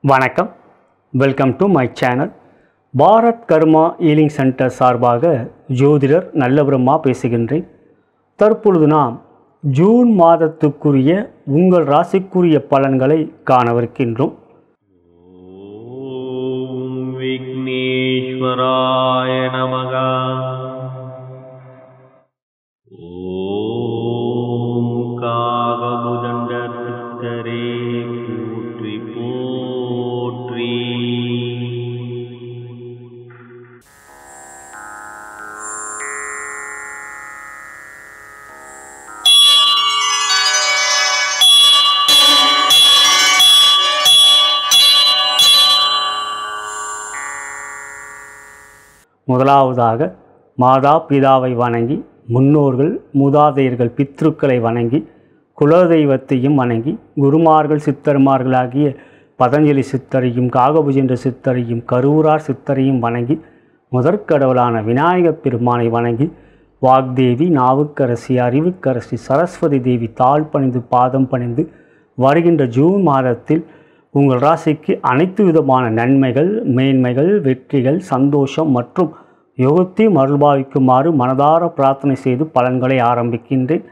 வணக்கம். Welcome to my channel Bharat Karma healing centre சார்பாக ஜோதிடர் நல்லபுரமா பேசுகின்றேன். தற்பொழுது நாம் ஜூன் மாதத்துக்குரிய உங்கள் ராசிக்குரிய பலன்களை காணவிருக்கின்றோம். விக்னேஸ்வராய நமக முதலாவதாக மாதா பிதாவை வணங்கி முன்னோர்கள் மூதாதையர்கள் பித்ருக்களை வணங்கி குலதெய்வத்தையும் வணங்கி குருமார்கள் சித்தர்மார்களாகிய பதஞ்சலி சித்தரையும் காகபுஜென்ற சித்தரையும் கரூரார் சித்தரையும் வணங்கி முதற்கடவுளான விநாயகப் பெருமானை வணங்கி வாக்தேவி நாவுக்கரசி அறிவுக்கரசி சரஸ்வதி தேவி தாழ் பணிந்து பாதம் பணிந்து வருகின்ற ஜூன் மாதத்தில் உங்கள் ராசிக்கு அனைத்து விதமான நன்மைகள் மேன்மைகள் வெற்றிகள் சந்தோஷம் மற்றும் யோகத்தை மருள்பாவிக்குமாறு மனதார பிரார்த்தனை செய்து பலன்களை ஆரம்பிக்கின்றேன்.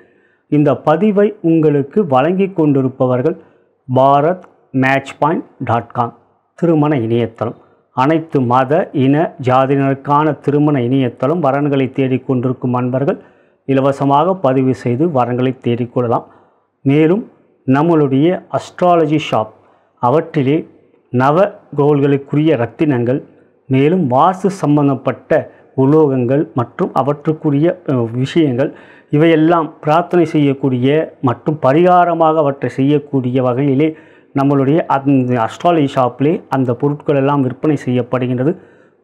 இந்த பதிவை உங்களுக்கு வழங்கி கொண்டிருப்பவர்கள் Bharat match point dot com திருமண இணையதளம். அனைத்து மத இன ஜாதியினருக்கான திருமண இணையதளம் வரன்களை தேடிக்கொண்டிருக்கும் அன்பர்கள் இலவசமாக பதிவு செய்து வரன்களை தேடிக்கொள்ளலாம் மேலும் நம்மளுடைய அஸ்ட்ராலஜி ஷாப் அவற்றிலே நவ கோள்களுக்குரிய ரத்தினங்கள் மேலும் வாஸ்து சம்பந்தப்பட்ட உலோகங்கள் மற்றும் அவற்றுக்குரிய விஷயங்கள் இவையெல்லாம் பிரார்த்தனை செய்யக்கூடிய மற்றும் பரிகாரமாக அவற்றை செய்யக்கூடிய வகையிலே நம்மளுடைய அந்த அஸ்ட்ராலஜி ஷாப்பிலே அந்த பொருட்கள் எல்லாம் விற்பனை செய்யப்படுகின்றது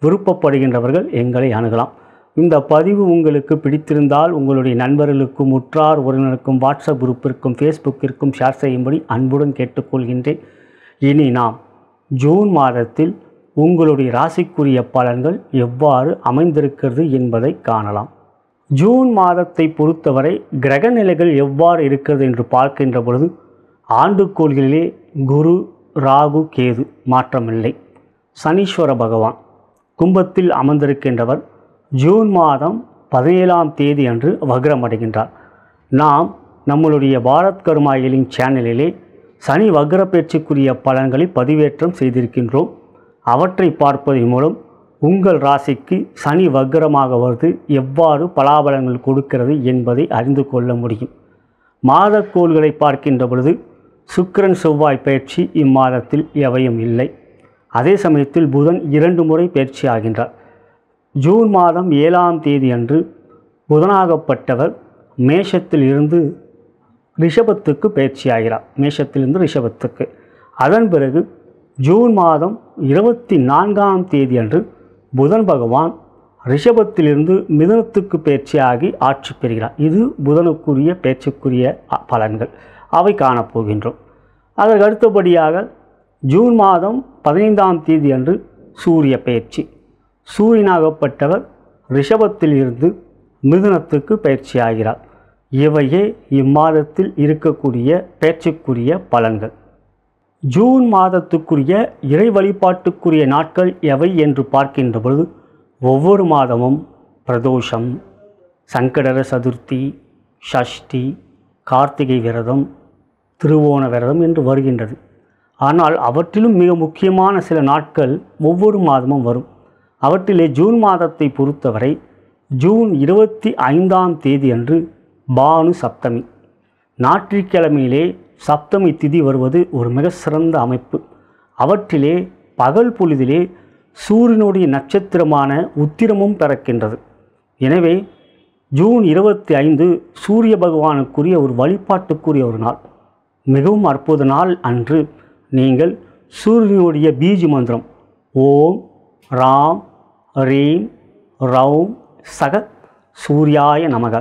விருப்பப்படுகின்றவர்கள் எங்களை அணுகலாம். இந்த பதிவு உங்களுக்கு பிடித்திருந்தால் உங்களுடைய நண்பர்களுக்கும் உற்றார் உறவினருக்கும் வாட்ஸ்அப் குரூப்பிற்கும் ஃபேஸ்புக்கிற்கும் ஷேர் செய்யும்படி அன்புடன் கேட்டுக்கொள்கின்றேன். இனி நாம் ஜூன் மாதத்தில் உங்களுடைய ராசிக்குரிய பலன்கள் எவ்வாறு அமைந்திருக்கிறது என்பதை காணலாம். ஜூன் மாதத்தை பொறுத்தவரை கிரக நிலைகள் எவ்வாறு இருக்கிறது என்று பார்க்கின்ற பொழுது ஆண்டுக்கோள்களிலே குரு ராகு கேது மாற்றமில்லை. சனீஸ்வர பகவான் கும்பத்தில் அமர்ந்திருக்கின்றவர். ஜூன் மாதம் பதினேழாம் தேதி அன்று வக்ரமடைகின்றார். நாம் நம்மளுடைய பாரத் கருமாயிலின் சேனலிலே சனி வக்ர பேச்சுக்குரிய பலன்களை பதிவேற்றம் செய்திருக்கின்றோம். அவற்றை பார்ப்பதன் மூலம் உங்கள் ராசிக்கு சனி வக்ரமாக வருது. எவ்வாறு பலாபலங்கள் கொடுக்கிறது என்பதை அறிந்து கொள்ள முடியும். மாதக்கோள்களை பார்க்கின்ற பொழுது சுக்கிரன் செவ்வாய் பயிற்சி இம்மாதத்தில் எவையும் இல்லை. அதே சமயத்தில் புதன் இரண்டு முறை பயிற்சி ஆகின்றார். ஜூன் மாதம் ஏழாம் தேதி அன்று புதனாகப்பட்டவர் மேஷத்தில் இருந்து ரிஷபத்துக்கு பயிற்சி ஆகிறார். மேஷத்திலிருந்து ரிஷபத்துக்கு. அதன் பிறகு ஜூன் மாதம் இருபத்தி நான்காம் தேதி அன்று புதன் பகவான் ரிஷபத்திலிருந்து மிதுனத்துக்கு பயிற்சியாகி ஆட்சி பெறுகிறார். இது புதனுக்குரிய பேச்சுக்குரிய பலன்கள். அவை காணப்போகின்றோம். அதற்கு அடுத்தபடியாக ஜூன் மாதம் பதினைந்தாம் தேதி அன்று சூரிய பயிற்சி சூரியனாகப்பட்டவர் ரிஷபத்தில் இருந்து மிதுனத்துக்கு பயிற்சியாகிறார் இவையே இம்மாதத்தில் இருக்கக்கூடிய பேச்சுக்குரிய பலன்கள். ஜூன் மாதத்துக்குரிய இறை வழிபாட்டுக்குரிய நாட்கள் எவை என்று பார்க்கின்ற பொழுது ஒவ்வொரு மாதமும் பிரதோஷம் சங்கடர சதுர்த்தி ஷஷ்டி கார்த்திகை விரதம் திருவோண விரதம் என்று வருகின்றது. ஆனால் அவற்றிலும் மிக முக்கியமான சில நாட்கள் ஒவ்வொரு மாதமும் வரும். அவற்றிலே ஜூன் மாதத்தை பொறுத்தவரை ஜூன் இருபத்தி ஐந்தாம் தேதி அன்று பானு சப்தமி. ஞாயிற்றுக்கிழமையிலே சப்தமி திதி வருவது ஒரு மிக சிறந்த அமைப்பு. அவற்றிலே பகல் பொழுதிலே சூரியனுடைய நட்சத்திரமான உத்திரமும் பிறக்கின்றது. எனவே ஜூன் இருபத்தி ஐந்து சூரிய பகவானுக்குரிய ஒரு வழிபாட்டுக்குரிய ஒரு நாள். மிகவும் அற்புத நாள் அன்று நீங்கள் சூரியனுடைய பீஜ மந்திரம் ஓம் ராம் ரீம் ரௌம் சக சூர்யாய நமக.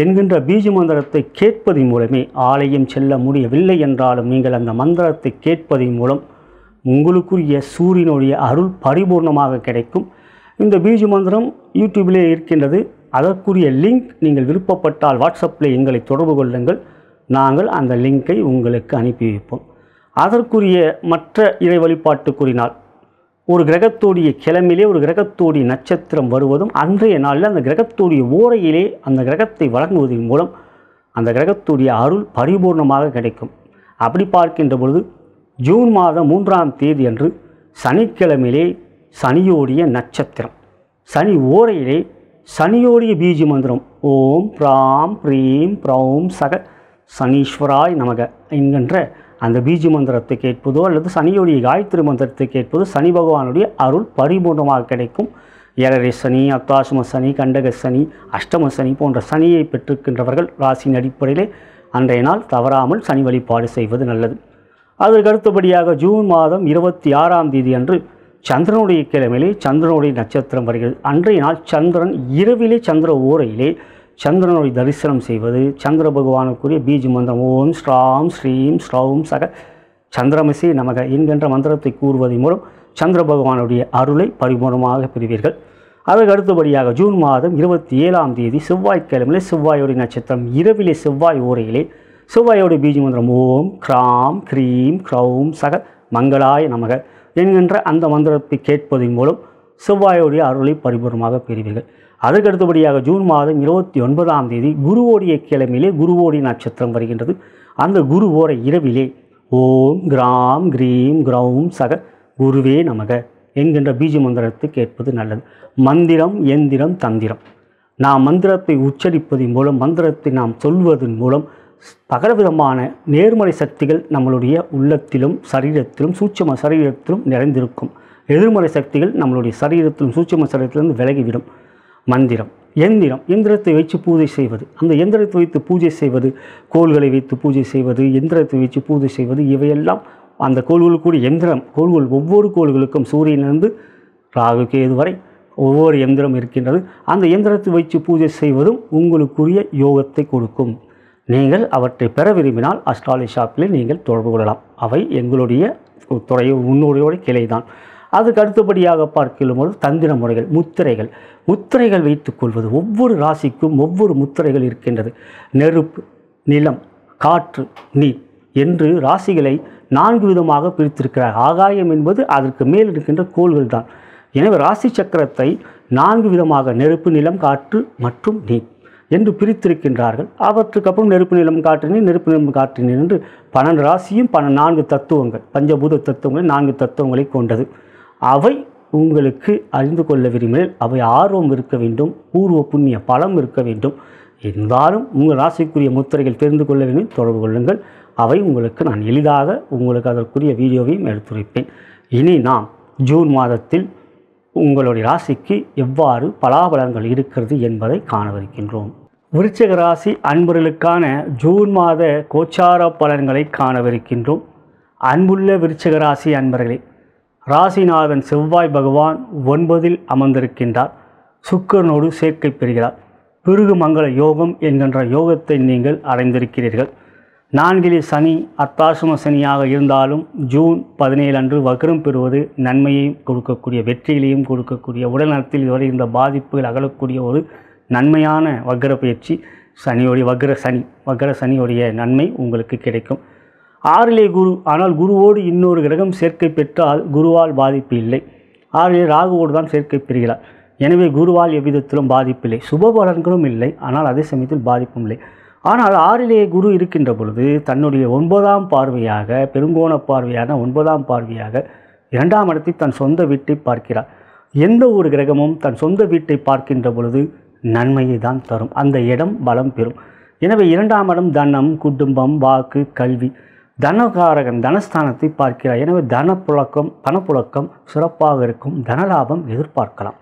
என்கின்ற பீஜ மந்திரத்தை கேட்பதன் மூலமே ஆலயம் செல்ல முடியவில்லை என்றாலும் நீங்கள் அந்த மந்திரத்தை கேட்பதன் மூலம் உங்களுக்குரிய சூரியனுடைய அருள் பரிபூர்ணமாக கிடைக்கும். இந்த பீஜ மந்திரம் யூடியூபிலே இருக்கின்றது. அதற்குரிய லிங்க் நீங்கள் விருப்பப்பட்டால் வாட்ஸ்அப்பில் எங்களை தொடர்பு கொள்ளுங்கள். நாங்கள் அந்த லிங்கை உங்களுக்கு அனுப்பி வைப்போம். அதற்குரிய மற்ற இறை வழிபாட்டு கூறினால் ஒரு கிரகத்தோடைய கிழமையிலே ஒரு கிரகத்தோடைய நட்சத்திரம் வருவதும் அன்றைய நாளில் அந்த கிரகத்தோடைய ஓரையிலே அந்த கிரகத்தை வழங்குவதன் மூலம் அந்த கிரகத்துடைய அருள் பரிபூர்ணமாக கிடைக்கும். அப்படி பார்க்கின்ற பொழுது ஜூன் மாதம் மூன்றாம் தேதி அன்று சனிக்கிழமையிலே சனியோடைய நட்சத்திரம். சனி ஓரையிலே சனியோடைய பீஜ மந்திரம். ஓம் பிராம் பிரீம் பிரௌம் சக சனீஸ்வராய் நமக என்கின்ற அந்த பீஜி மந்திரத்தை கேட்பதோ அல்லது சனியுடைய காயத்ரி மந்திரத்தை கேட்பதோ சனி பகவானுடைய அருள் பரிபூர்ணமாக கிடைக்கும். ஏழரை சனி அத்தாசும சனி கண்டக சனி அஷ்டம சனி போன்ற சனியை பெற்றிருக்கின்றவர்கள் ராசியின் அடிப்படையிலே அன்றைய நாள் தவறாமல் சனி வழிபாடு செய்வது நல்லது. அதற்கு அடுத்தபடியாக ஜூன் மாதம் இருபத்தி ஆறாம் தேதி அன்று சந்திரனுடைய கிழமையிலே சந்திரனுடைய நட்சத்திரம் வருகிறது. அன்றைய நாள் சந்திரன் இரவிலே சந்திர ஓரையிலே சந்திரனுடைய தரிசனம் செய்வது சந்திர பகவானுக்குரிய பீஜ மந்திரம். ஓம் ஸ்ராம் ஸ்ரீம் ஸ்ரௌம் சக சந்திரமசி நமக என்கின்ற மந்திரத்தை கூறுவதன் மூலம் சந்திர பகவானுடைய அருளை பரிபூர்ணமாக பெறுவீர்கள். அதற்கு அடுத்தபடியாக ஜூன் மாதம் இருபத்தி ஏழாம் தேதி செவ்வாய்க்கிழமையிலே செவ்வாயோடைய நட்சத்திரம் இரவிலே செவ்வாய் ஓரையிலே செவ்வாயோடைய பீஜ மந்திரம். ஓம் கிராம் க்ரீம் க்ரௌம் சக மங்களாய நமக என்கின்ற அந்த மந்திரத்தை கேட்பதன் மூலம் செவ்வாயோடைய அருளை பரிபூர்ணமாக பெறுவீர்கள். அதற்கு அடுத்தபடியாக ஜூன் மாதம் இருபத்தி ஒன்பதாம் தேதி குருவோடைய கிழமையிலே குருவோடி நட்சத்திரம் வருகின்றது. அந்த குரு ஓர இரவிலே ஓம் கிராம் கிரீம் கிரௌம் சக குருவே நமக என்கின்ற பீஜ மந்திரத்தை கேட்பது நல்லது. மந்திரம் எந்திரம் தந்திரம். நாம் மந்திரத்தை உச்சரிப்பதன் மூலம் மந்திரத்தை நாம் சொல்வதன் மூலம் பகலவிதமான நேர்மறை சக்திகள் நம்மளுடைய உள்ளத்திலும் சரீரத்திலும் சூட்சம சரீரத்திலும் நிறைந்திருக்கும். எதிர்மறை சக்திகள் நம்மளுடைய சரீரத்திலும் சூட்சம சரீரத்திலிருந்து விலகிவிடும். மந்திரம். எந்திரம் எந்திரத்தை வைத்து பூஜை செய்வது. அந்த எந்திரத்தை வைத்து பூஜை செய்வது கோள்களை வைத்து பூஜை செய்வது எந்திரத்தை வைத்து பூஜை செய்வது இவையெல்லாம் அந்த கோள்களுக்குரிய எந்திரம். கோள்கள் ஒவ்வொரு கோள்களுக்கும் சூரியனிலிருந்து ராகு கேது வரை ஒவ்வொரு எந்திரம் இருக்கின்றது. அந்த எந்திரத்தை வைத்து பூஜை செய்வதும் உங்களுக்குரிய யோகத்தை கொடுக்கும். நீங்கள் அவற்றை பெற விரும்பினால் அஸ்ட்ராலி ஷாப்பில் நீங்கள் தொடர்பு கொள்ளலாம். அவை எங்களுடைய துறை கிளை தான் அதுக்கு அடுத்தபடியாக பார்க்கும்போது தந்திர முறைகள் முத்திரைகள். முத்திரைகள் வைத்துக் கொள்வது ஒவ்வொரு ராசிக்கும் ஒவ்வொரு முத்திரைகள் இருக்கின்றது. நெருப்பு நிலம் காற்று நீர் என்று ராசிகளை நான்கு விதமாக பிரித்திருக்கிறார். ஆகாயம் என்பது அதற்கு மேல் இருக்கின்ற கோள்கள் தான். எனவே ராசி சக்கரத்தை நான்கு விதமாக நெருப்பு நிலம் காற்று மற்றும் நீர் என்று பிரித்திருக்கின்றார்கள். அவற்றுக்கு அப்புறம் நெருப்பு நிலம் காற்று நெருப்பு நிலம் காற்று என்று பன்னெண்டு ராசியும் பன்ன நான்கு தத்துவங்கள் பஞ்சபூத தத்துவங்களை நான்கு தத்துவங்களை கொண்டது. அவை உங்களுக்கு அறிந்து கொள்ள விரும்பினால் அவை ஆர்வம் இருக்க வேண்டும் பூர்வ புண்ணிய பலம் இருக்க வேண்டும். இருந்தாலும் உங்கள் ராசிக்குரிய முத்திரைகள் தெரிந்து கொள்ள வேண்டும் தொடர்பு கொள்ளுங்கள். அவை உங்களுக்கு நான் எளிதாக உங்களுக்கு அதற்குரிய வீடியோவையும் எடுத்துரைப்பேன். இனி நாம் ஜூன் மாதத்தில் உங்களுடைய ராசிக்கு எவ்வாறு பலாபலங்கள் இருக்கிறது என்பதை காணவிருக்கின்றோம். விருச்சிக ராசி அன்பர்களுக்கான ஜூன் மாத கோச்சார பலன்களை காணவிருக்கின்றோம். அன்புள்ள விருச்சிக ராசி அன்பர்களே ராசிநாதன் செவ்வாய் பகவான் ஒன்பதில் அமர்ந்திருக்கின்றார். சுக்கரனோடு சேர்க்கை பெறுகிறார். பிருகு மங்கள யோகம் என்கின்ற யோகத்தை நீங்கள் அடைந்திருக்கிறீர்கள். நான்கிலே சனி அத்தாசும சனியாக இருந்தாலும் ஜூன் பதினேழு அன்று வக்ரம் பெறுவது நன்மையையும் கொடுக்கக்கூடிய வெற்றிகளையும் கொடுக்கக்கூடிய உடல்நலத்தில் இதுவரை இருந்த பாதிப்புகள் அகலக்கூடிய ஒரு நன்மையான வக்ர பயிற்சி சனியோடைய வக்ர சனி வக்ர சனியுடைய நன்மை உங்களுக்கு கிடைக்கும். ஆறிலே குரு ஆனால் குருவோடு இன்னொரு கிரகம் சேர்க்கை பெற்றால் குருவால் பாதிப்பு இல்லை. ஆறிலே ராகுவோடு தான் சேர்க்கை பெறுகிறார். எனவே குருவால் எவ்விதத்திலும் பாதிப்பில்லை சுப பலன்களும் இல்லை. ஆனால் அதே சமயத்தில் பாதிப்பும் இல்லை. ஆனால் ஆறிலே குரு இருக்கின்ற பொழுது தன்னுடைய ஒன்பதாம் பார்வையாக பெருங்கோண பார்வையான ஒன்பதாம் பார்வையாக இரண்டாம் இடத்தை தன் சொந்த வீட்டை பார்க்கிறார். எந்த ஒரு கிரகமும் தன் சொந்த வீட்டை பார்க்கின்ற பொழுது நன்மையை தான் தரும். அந்த இடம் பலம் பெறும். எனவே இரண்டாம் இடம் தனம் குடும்பம் வாக்கு கல்வி. தனகாரகன் தனஸ்தானத்தை பார்க்கிறார். எனவே தனப்புழக்கம் பணப்புழக்கம் சிறப்பாக இருக்கும். தனலாபம் எதிர்பார்க்கலாம்.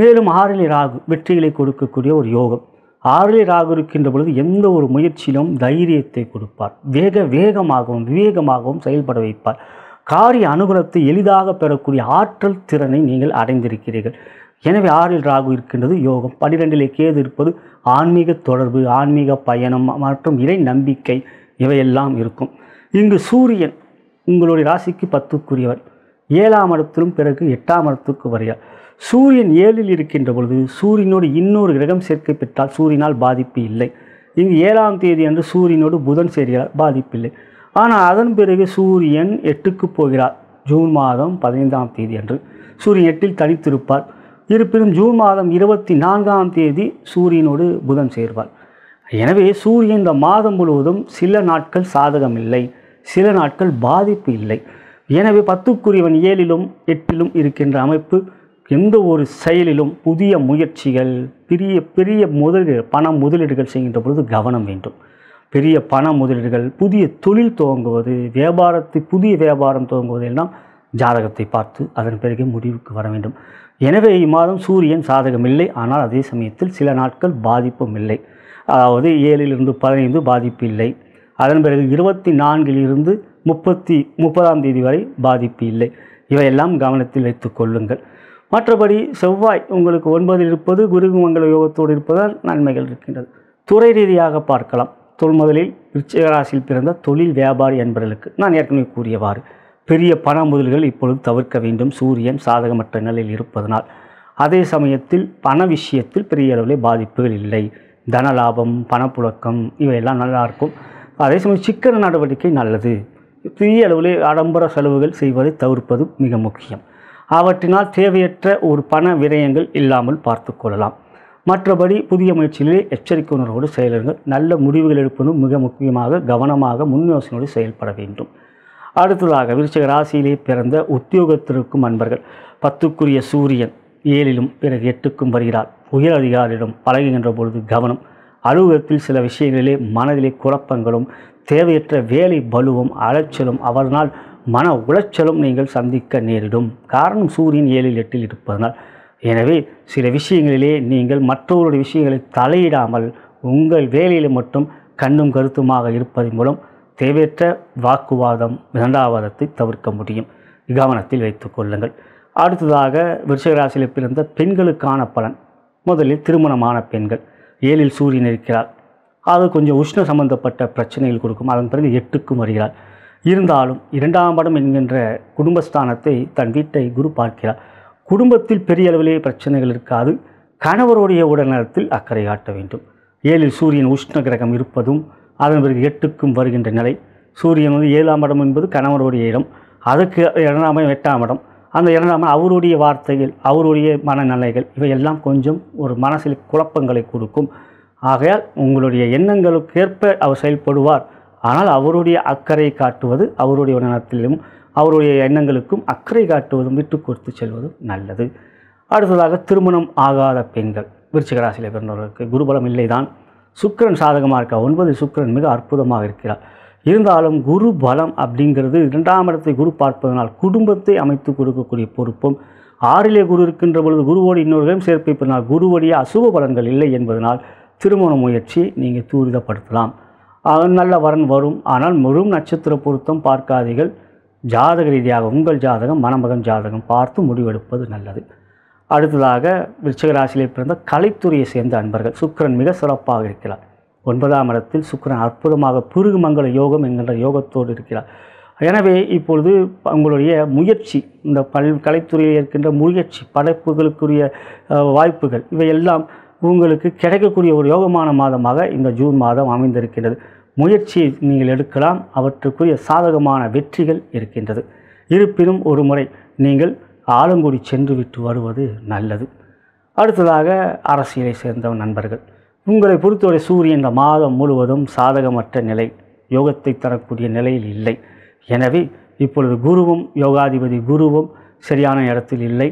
மேலும் ஆறிலி ராகு வெற்றிகளை கொடுக்கக்கூடிய ஒரு யோகம். ஆறிலி ராகு இருக்கின்ற பொழுது எந்த ஒரு முயற்சியிலும் தைரியத்தை கொடுப்பார். வேக வேகமாகவும் விவேகமாகவும் செயல்பட வைப்பார். காரிய அனுகூலத்தை எளிதாக பெறக்கூடிய ஆற்றல் திறனை நீங்கள் அடைந்திருக்கிறீர்கள். எனவே ஆறில் ராகு இருக்கின்றது யோகம். பனிரெண்டிலே கேது இருப்பது ஆன்மீக தொடர்பு ஆன்மீக பயணம் மற்றும் இறை நம்பிக்கை இவையெல்லாம் இருக்கும். இங்கு சூரியன் உங்களுடைய ராசிக்கு பத்துக்குரியவர் ஏழாம் இடத்திலும் பிறகு எட்டாம் இடத்துக்கு வருகிறார். சூரியன் ஏழில் இருக்கின்ற பொழுது சூரியனோடு இன்னொரு கிரகம் சேர்க்கை பெற்றால் சூரியனால் பாதிப்பு இல்லை. இங்கு ஏழாம் தேதி அன்று சூரியனோடு புதன் சேர்கிறார் பாதிப்பில்லை ஆனால் அதன் பிறகு சூரியன் எட்டுக்கு போகிறார் ஜூன் மாதம் பதினைந்தாம் தேதி அன்று. சூரியன் எட்டில் தனித்திருப்பார். இருப்பினும் ஜூன் மாதம் இருபத்தி நான்காம் தேதி சூரியனோடு புதன் சேர்வார். எனவே சூரியன் இந்த மாதம் முழுவதும் சில நாட்கள் சாதகமில்லை. சில நாட்கள் பாதிப்பு இல்லை. எனவே பத்துக்குரியவன் ஏழிலும் எட்டிலும் இருக்கின்ற அமைப்பு எந்த ஒரு செயலிலும் புதிய முயற்சிகள் பெரிய பெரிய முதலீடு பண முதலீடுகள் செய்கின்ற பொழுது கவனம் வேண்டும். பெரிய பண முதலீடுகள் புதிய தொழில் துவங்குவது வியாபாரத்தை புதிய வியாபாரம் துவங்குவது எல்லாம் ஜாதகத்தை பார்த்து அதன் பிறகு முடிவுக்கு வர வேண்டும். எனவே இம்மாதம் சூரியன் சாதகம் இல்லை. ஆனால் அதே சமயத்தில் சில நாட்கள் பாதிப்பும் இல்லை. அதாவது ஏழிலிருந்து பதினைந்து பாதிப்பு இல்லை. அதன் பிறகு இருபத்தி நான்கிலிருந்து முப்பத்தி முப்பதாம் தேதி வரை பாதிப்பு இல்லை. இவையெல்லாம் கவனத்தில் வைத்துக் கொள்ளுங்கள். மற்றபடி செவ்வாய் உங்களுக்கு ஒன்பதில் இருப்பது குருகுமங்கல யோகத்தோடு இருப்பதால் நன்மைகள் இருக்கின்றது. துறை ரீதியாக பார்க்கலாம். தொல் முதலில் விருச்சிகராசியில் பிறந்த தொழில் வியாபாரி என்பவர்களுக்கு நான் ஏற்கனவே கூறியவாறு பெரிய பண முதல்கள் இப்பொழுது தவிர்க்க வேண்டும். சூரியன் சாதகமற்ற நிலையில் இருப்பதனால் அதே சமயத்தில் பண விஷயத்தில் பெரிய அளவில் பாதிப்புகள் இல்லை. தன லாபம் பணப்புழக்கம் இவையெல்லாம் நல்லாயிருக்கும் அதே சமயம் சிக்கன நடவடிக்கை நல்லது. பெரிய அளவில் ஆடம்பர செலவுகள் செய்வதை தவிர்ப்பது மிக முக்கியம். அவற்றினால் தேவையற்ற ஒரு பண விரயங்கள் இல்லாமல் பார்த்து கொள்ளலாம். மற்றபடி புதிய முயற்சிகளிலே எச்சரிக்கை உணர்வோடு செயலுங்கள் நல்ல முடிவுகள் எடுப்பதும் மிக முக்கியமாக கவனமாக முன்யோசனையோடு செயல்பட வேண்டும். அடுத்ததாக விருச்சக ராசியிலே பிறந்த உத்தியோகத்திற்கும் அன்பர்கள் பத்துக்குரிய சூரியன் ஏழிலும் பிறகு எட்டுக்கும் வருகிறார். உயர் அதிகாரியிடம் பழகுகின்ற பொழுது கவனம் அலுவலகத்தில் சில விஷயங்களிலே மனதிலே குழப்பங்களும் தேவையற்ற வேலை பலுவும் அலைச்சலும் அவர்னால் மன உளைச்சலும் நீங்கள் சந்திக்க நேரிடும். காரணம் சூரியன் ஏழில் எட்டில் இருப்பதனால். எனவே சில விஷயங்களிலே நீங்கள் மற்றவருடைய விஷயங்களை தலையிடாமல் உங்கள் வேலையில் மட்டும் கண்ணும் கருத்துமாக இருப்பதன் மூலம் தேவையற்ற வாக்குவாதம் இரண்டாவாதத்தை தவிர்க்க முடியும். கவனத்தில் வைத்துக்கொள்ளுங்கள் அடுத்ததாக விருஷகராசியில் பிறந்த பெண்களுக்கான பலன். முதலில் திருமணமான பெண்கள். ஏழில் சூரியன் இருக்கிறார் அது கொஞ்சம் உஷ்ண சம்பந்தப்பட்ட பிரச்சனைகள் கொடுக்கும். அதன் பிறகு எட்டுக்கும் வருகிறார் இருந்தாலும் இரண்டாம் படம் என்கின்ற குடும்பஸ்தானத்தை தன் வீட்டை குரு பார்க்கிறார். குடும்பத்தில் பெரிய அளவிலே பிரச்சனைகள் இருக்காது. கணவருடைய உடல்நலத்தில் அக்கறை காட்ட வேண்டும். ஏழில் சூரியன் உஷ்ண கிரகம் இருப்பதும் அதன் பிறகு எட்டுக்கும் வருகின்ற நிலை. சூரியன் வந்து ஏழாம் இடம் என்பது கணவருடைய இடம். அதுக்கு இரண்டாம் எட்டாம் இடம் அந்த இரண்டாம் அவருடைய வார்த்தைகள் அவருடைய மனநிலைகள் இவையெல்லாம் கொஞ்சம் ஒரு மனசில் குழப்பங்களை கொடுக்கும். ஆகையால் உங்களுடைய எண்ணங்களுக்கேற்ப அவர் செயல்படுவார். ஆனால் அவருடைய அக்கறை காட்டுவது அவருடைய நலத்திலும் அவருடைய எண்ணங்களுக்கும் அக்கறை காட்டுவதும் விட்டு கொடுத்து செல்வதும் நல்லது. அடுத்ததாக திருமணம் ஆகாத பெண்கள். விருச்சிகராசியில் பிறந்தவர்களுக்கு குருபலம் இல்லைதான். சுக்கிரன் சாதகமாக இருக்க? ஒன்பது சுக்கரன் மிக அற்புதமாக இருக்கிறார். இருந்தாலும் குரு பலம் அப்படிங்கிறது இரண்டாம் இடத்தை குரு பார்ப்பதனால் குடும்பத்தை அமைத்து கொடுக்கக்கூடிய பொறுப்பும் ஆறிலே குரு இருக்கின்ற பொழுது குருவோடு இன்னொருவரையும் சேர்ப்பிப்பதனால் குருவுடைய அசுப பலன்கள் இல்லை என்பதனால் திருமண முயற்சி நீங்கள் தூரிதப்படுத்தலாம். நல்ல வரன் வரும். ஆனால் முழு நட்சத்திர பொருத்தம் பார்க்காதீர்கள். ஜாதக ரீதியாக உங்கள் ஜாதகம் மணமகன் ஜாதகம் பார்த்து முடிவெடுப்பது நல்லது. அடுத்ததாக விருச்சிக ராசியிலே பிறந்த கலைத்துறையை சேர்ந்த அன்பர்கள். சுக்கிரன் மிக சிறப்பாக இருக்கிறார். ஒன்பதாம் இடத்தில் சுக்கிரன் அற்புதமாக புருகுமங்கல யோகம் என்கின்ற யோகத்தோடு இருக்கிறார். எனவே இப்பொழுது உங்களுடைய முயற்சி இந்த பல் கலைத்துறையில் இருக்கின்ற முயற்சி படைப்புகளுக்குரிய வாய்ப்புகள் இவையெல்லாம் உங்களுக்கு கிடைக்கக்கூடிய ஒரு யோகமான மாதமாக இந்த ஜூன் மாதம் அமைந்திருக்கின்றது முயற்சியை நீங்கள் எடுக்கலாம். அவற்றுக்குரிய சாதகமான வெற்றிகள் இருக்கின்றது. இருப்பினும் ஒரு முறை நீங்கள் ஆலங்குடி சென்று விட்டு வருவது நல்லது. அடுத்ததாக அரசியலை சேர்ந்த நண்பர்கள். உங்களை பொறுத்தவரை சூரியன் இந்த மாதம் முழுவதும் சாதகமற்ற நிலை யோகத்தை தரக்கூடிய நிலையில் இல்லை. எனவே இப்பொழுது குருவும் யோகாதிபதி குருவும் சரியான இடத்தில் இல்லை.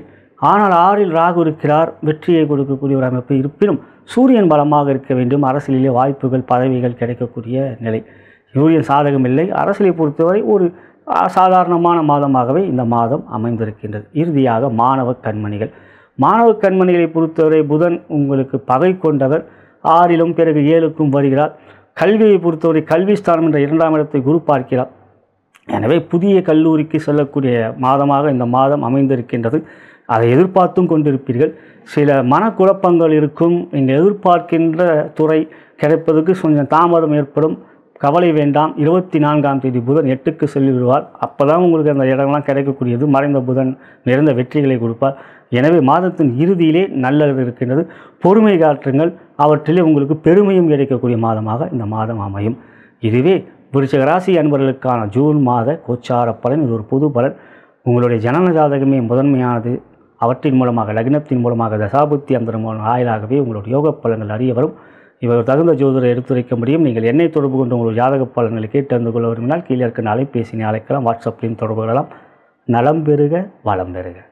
ஆனால் ஆறில் ராகு இருக்கிறார் வெற்றியை கொடுக்கக்கூடிய ஒரு அமைப்பு இருப்பினும் சூரியன் பலமாக இருக்க வேண்டும். அரசியலிலே வாய்ப்புகள் பதவிகள் கிடைக்கக்கூடிய நிலை. சூரியன் சாதகம் இல்லை. அரசியலை பொறுத்தவரை ஒரு சாதாரணமான மாதமாகவே இந்த மாதம் அமைந்திருக்கின்றது. இறுதியாக மாணவ கண்மணிகள். மாணவ கண்மணிகளை பொறுத்தவரை புதன் உங்களுக்கு பகை கொண்டவர். ஆறிலும் பிறகு ஏழுக்கும் வருகிறார். கல்வியை பொறுத்தவரை கல்வி ஸ்தானம் என்ற இரண்டாம் இடத்தை குரு பார்க்கிறார். எனவே புதிய கல்லூரிக்கு செல்லக்கூடிய மாதமாக இந்த மாதம் அமைந்திருக்கின்றது. அதை எதிர்பார்த்தும் கொண்டிருப்பீர்கள். சில மனக்குழப்பங்கள் இருக்கும். நீங்கள் எதிர்பார்க்கின்ற துறை கிடைப்பதற்கு கொஞ்சம் தாமதம் ஏற்படும். கவலை வேண்டாம். இருபத்தி நான்காம் தேதி புதன் எட்டுக்கு செல்லிவிடுவார். அப்போ தான் உங்களுக்கு அந்த இடம்லாம் கிடைக்கக்கூடியது. மறைந்த புதன் நிறைந்த வெற்றிகளை கொடுப்பார். எனவே மாதத்தின் இறுதியிலே நல்லது இருக்கின்றது. பொறுமை காற்றுங்கள் அவற்றிலே உங்களுக்கு பெருமையும் கிடைக்கக்கூடிய மாதமாக இந்த மாதம் அமையும். இதுவே விருச்சகராசி அன்பர்களுக்கான ஜூன் மாத கோச்சார பலன். இது ஒரு புது பலன். உங்களுடைய ஜனன ஜாதகமே முதன்மையானது. அவற்றின் மூலமாக லக்னத்தின் மூலமாக தசாபுத்தி அந்த மூலம் ஆயிலாகவே உங்களுடைய யோக பலன்கள் அறிய வரும். இவர் தகுந்த ஜோதிடரை எடுத்துரைக்க முடியும். நீங்கள் என்னை தொடர்பு கொண்டு உங்களுடைய ஜாதக பலன்களை கேட்டு அறிந்து கொள்ள விரும்பினால் கீழே இருக்கின்ற அலைபேசினை அழைக்கலாம் வாட்ஸ்அப்லையும் தொடர்பு கொள்ளலாம். நலம் பெறுக வளம் பெறுக